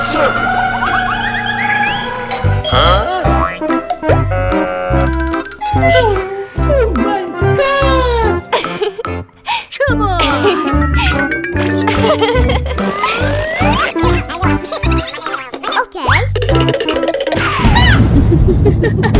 sir. Huh? Oh my God! Come on. okay.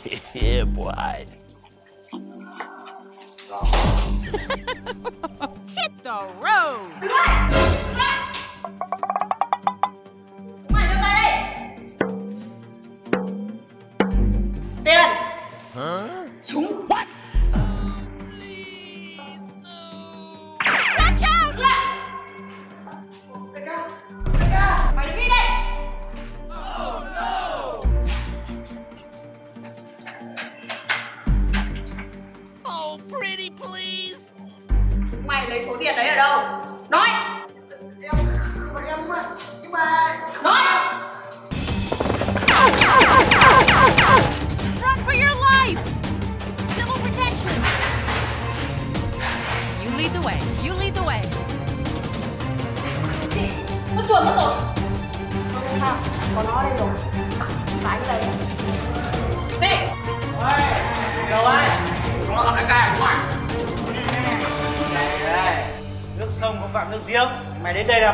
yeah, boy. Hit the road!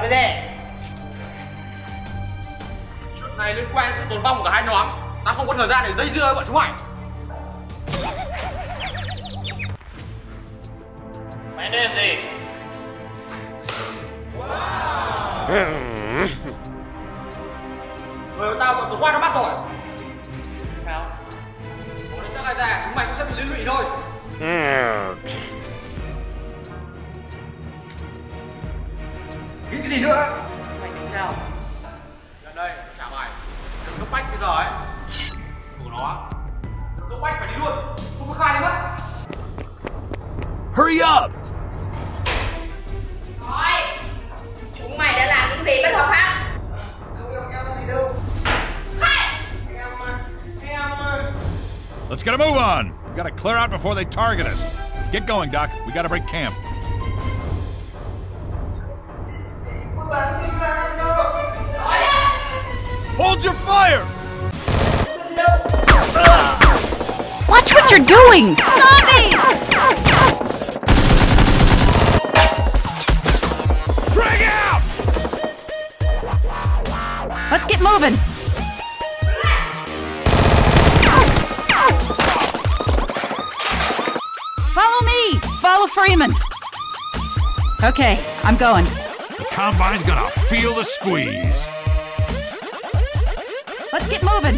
được cái gì Chuyện này liên quan sự tồn vong của hai nhóm Ta không có thời gian để dây dưa với bọn chúng mày Mày đem gì wow. Người của tao bọn số khoa nó bắt rồi Sao Có đến sẽ lại ra chúng mày cũng sẽ bị liên lụy thôi ừ. cái gì nữa mày tính sao gần đây trả bài đừng cấp bách bây giờ ấy của nó đừng cấp bách phải đi luôn không có khai nữa hurry up thôi chúng mày đã làm những gì bất hợp pháp Let's get a move on. We gotta clear out before they target us. Get going, Doc. We gotta break camp. Hold your fire! Watch what you're doing! Drag out! Let's get moving! Follow me! Follow Freeman! Okay, I'm going. combine's gonna feel the squeeze. Let's get moving.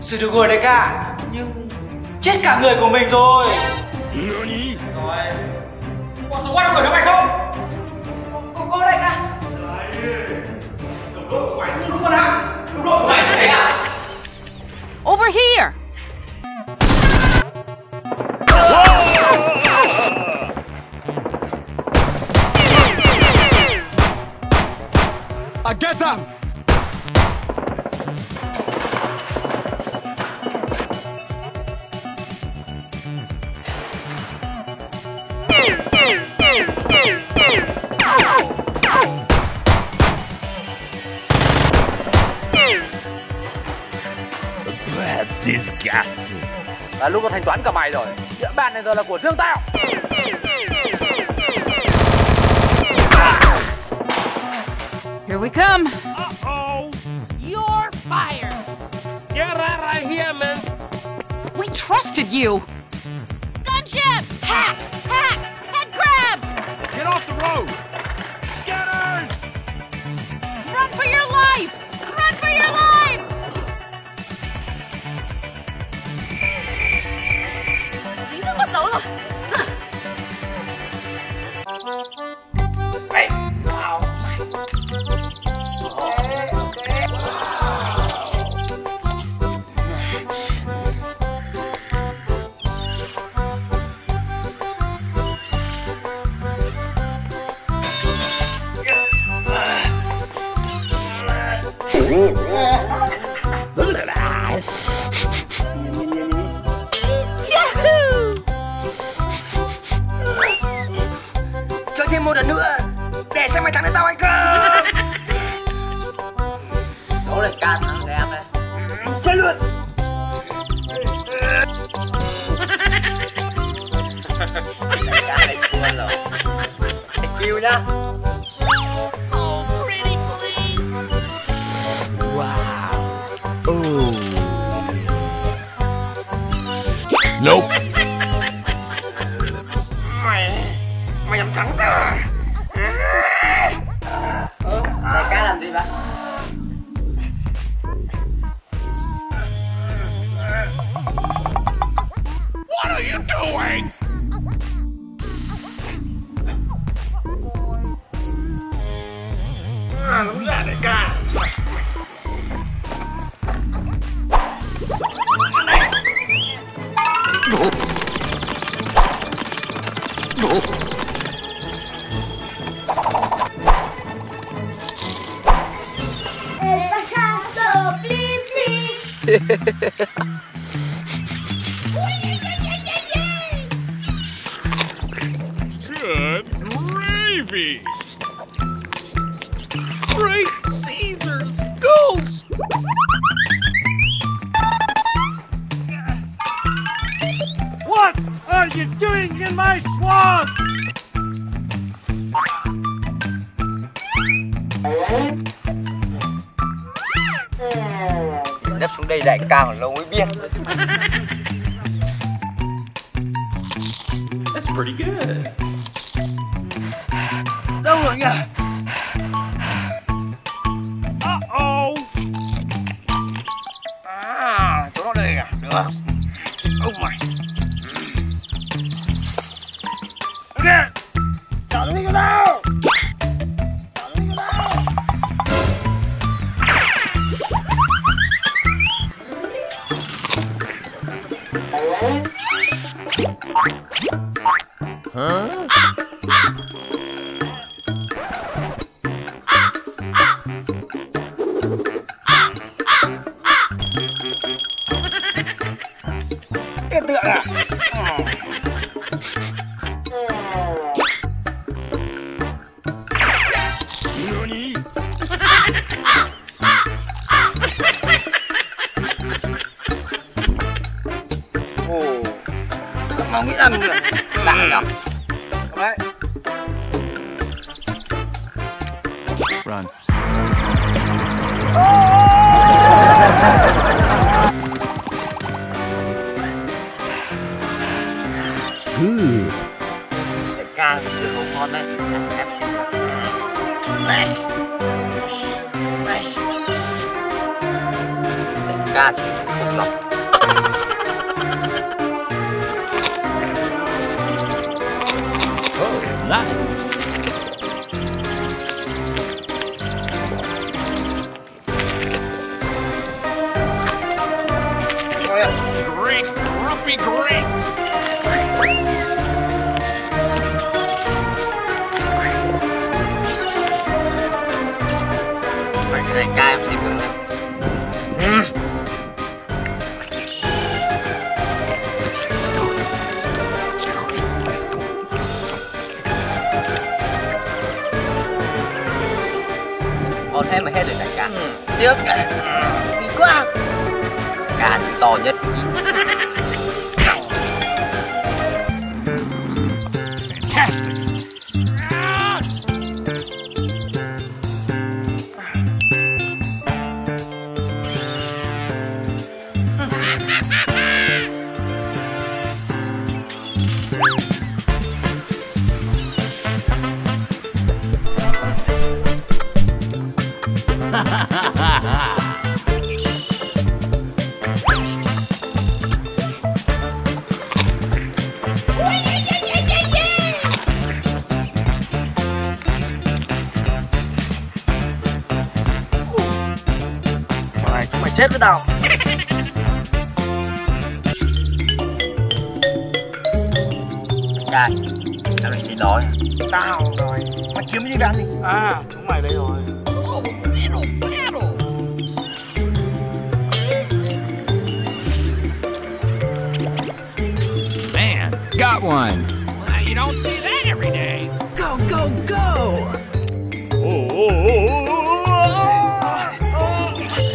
Sự, được rồi đấy cả Nhưng chết cả người của mình rồi Nani? Rồi Con số quát không đổi cho mày không? Cô, cô, cô đại ca Đấy Đồng đội của mày luôn đúng không We're here! I get up. That's disgusting. Là lúc tao thanh toán cả mày rồi. Địa bàn này giờ là của riêng tao. Here we come. Uh-oh. You're fired. Get out right here, man. We trusted you. Gunship! Hacks! 哎。Good gravy! Great Caesar's ghost! What are you doing in my swamp? đây đại ca còn lâu mới biết That's pretty good. Đâu rồi nhỉ? 不知道。へもへるじゃんか、うん、強く、うん、行くわ感動 nhất Test! ăn đi à chúng mày đây rồi Man, got one. Well, you don't see that every day. Go, go, go! Oh, oh, oh,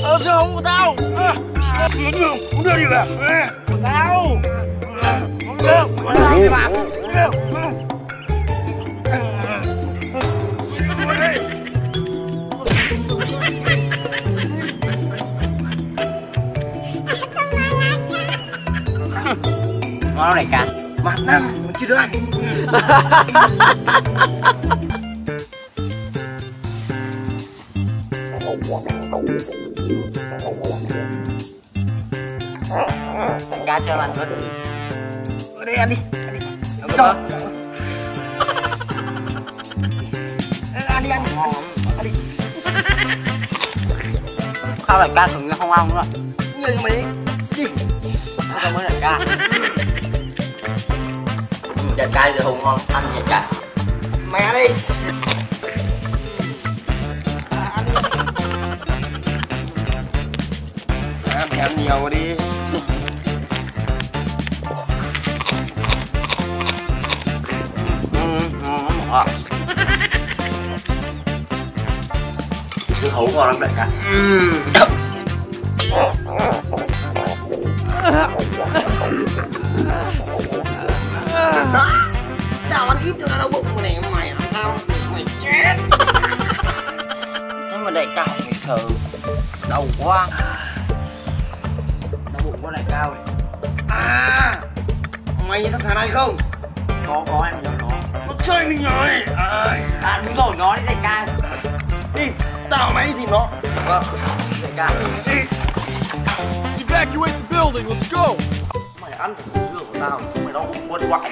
Ờ, sư không của tao Không được, không được gì cả Của tao Không được, của tao thì bạn Không được ngon này cả Makanan menciderai. Tengah jalan tuh. Udah ya nih. Cok. Ani ăn Ani Sao lại ca cứng không ăn nữa Như mấy Đi Không có mấy lại ca giặt cay rồi hùng ngon ăn giặt cả mẹ đi ăn nhiều đi Hủ ngon lắm đại ca đó tao ăn ít cho nó bụng mà này mày làm tao mày chết thế mà đại ca mày sờ đau quá đau bụng quá đại cao này à mày nhìn thằng thằng này không có có em nhớ nó nó chơi mình rồi à, à đúng rồi nó đấy đại ca đi tao mày thì nó vâng đại ca đi evacuate the building let's go ăn phải củ dưa của tao chúng mày đau cũng quật quại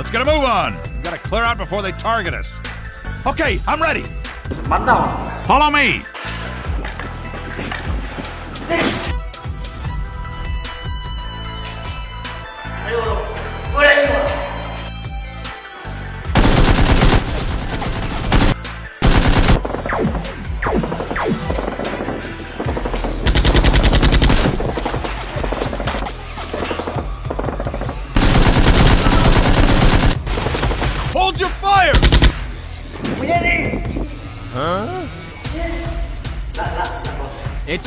Let's get a move on. We gotta clear out before they target us. Okay, I'm ready. Follow me.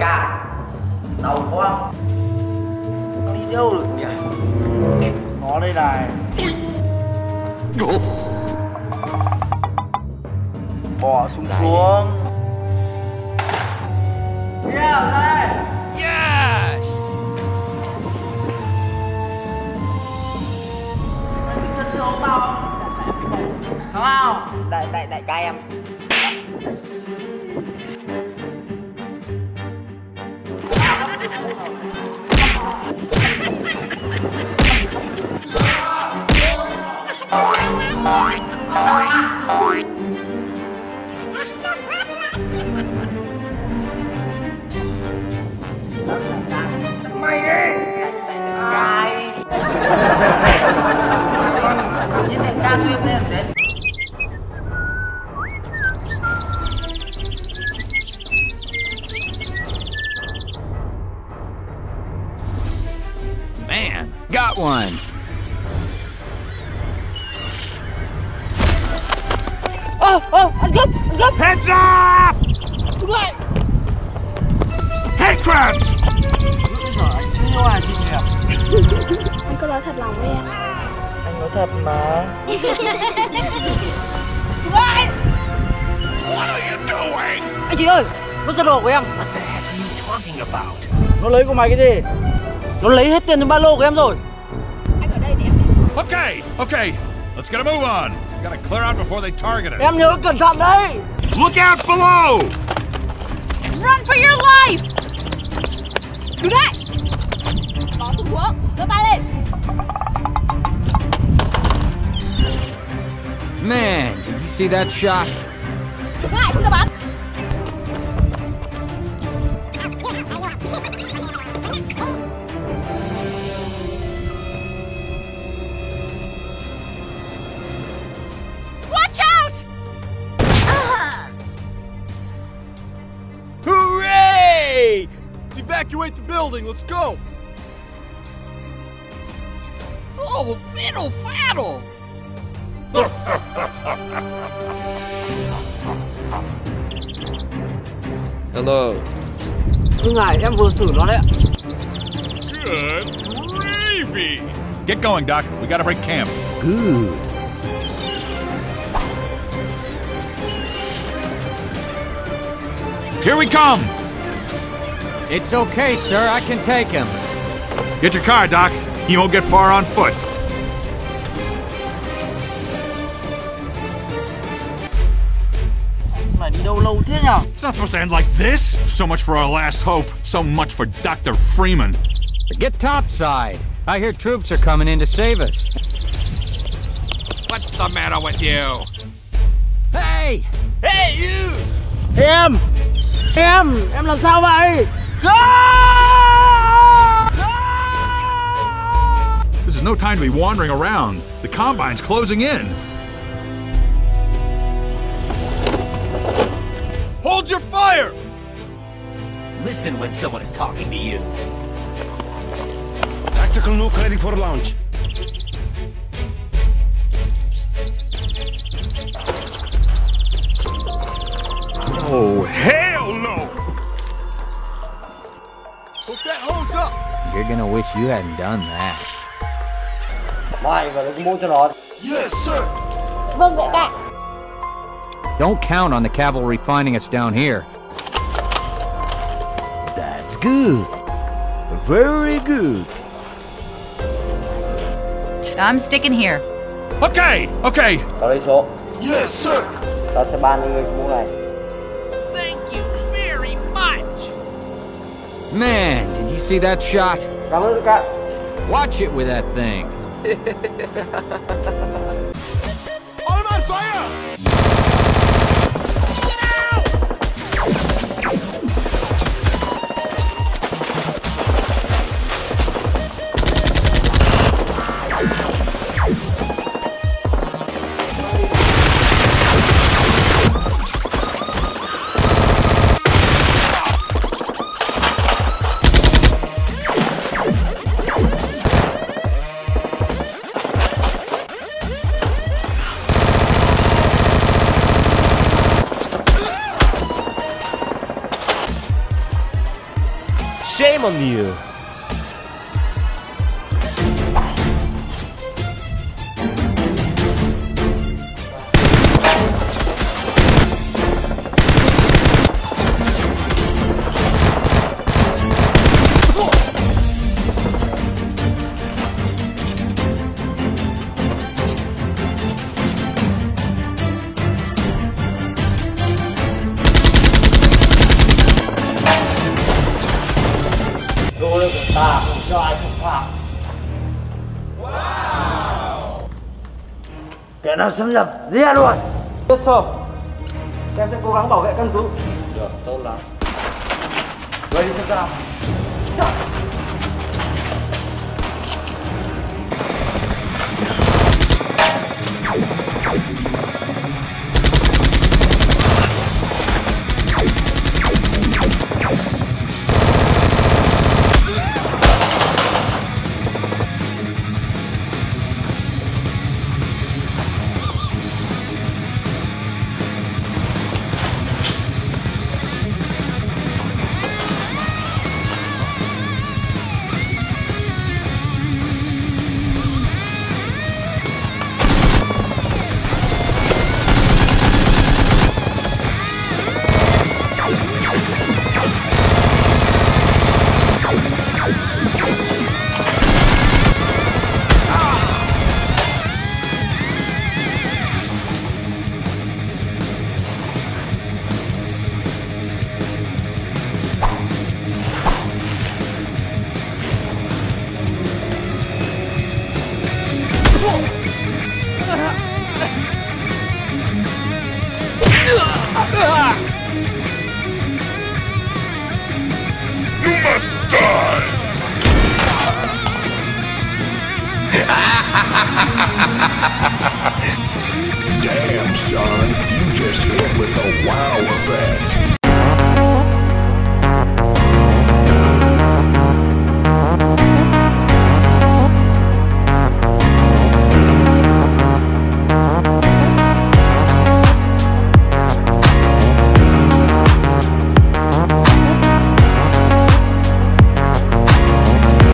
cả Đau quá Nó đi đâu được nhỉ Nó đây này Bỏ xuống xuống Yeah, đây Yeah chân thương tao không? Đại, đại, đại ca em Bye. mày cái gì Nó lấy hết tiền trong ba lô của em rồi Anh ở đây thì em Okay, okay Let's get a move on We gotta clear out before they target us Em nhớ cẩn thận đấy Look out below Run for your life Do that. Có súng xuống, giơ tay lên Man, did you see that shot? building. Let's go. Oh, fiddle faddle! Hello. Thương Hải, em vừa xử nó đấy Good gravy! Get going, Doc. We gotta break camp. Good. Here we come! It's okay, sir. I can take him. Get your car, Doc. He won't get far on foot. It's not supposed to end like this. So much for our last hope. So much for Dr. Freeman. Get topside. I hear troops are coming in to save us. What's the matter with you? Hey! Hey you! Em! Em! Em làm sao vậy? This is no time to be wandering around. The combine's closing in. Hold your fire! Listen when someone is talking to you. Tactical nuke ready for launch. Oh, hey! You're gonna wish you hadn't done that. Mine, but look more than Yes, sir! Don't count on the cavalry finding us down here. That's good. Very good. I'm sticking here. Okay, okay. Yes, sir. Thank you very much. Man, see that shot? Kamu suka? Watch it with that thing. on you. nó xâm nhập dễ luôn Yes sir Em sẽ cố gắng bảo vệ căn cứ Được, tốt lắm Ready set down